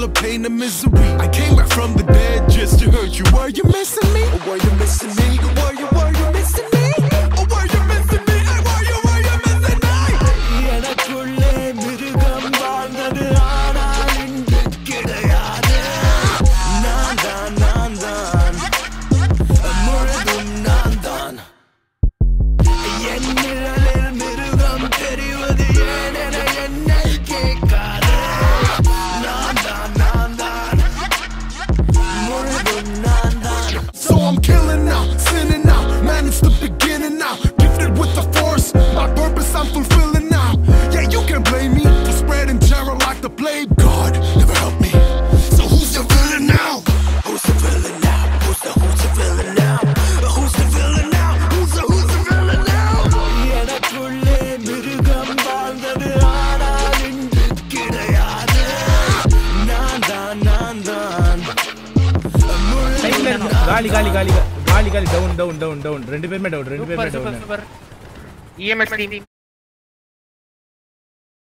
all the pain and misery I came back from the dead just to hurt you Were you missing me? Or were you missing me? காலி காலி காலி காலி காலி down down down down ரெண்டு பேருமே down ரெண்டு பேருமே down ஈஎம்எஸ் team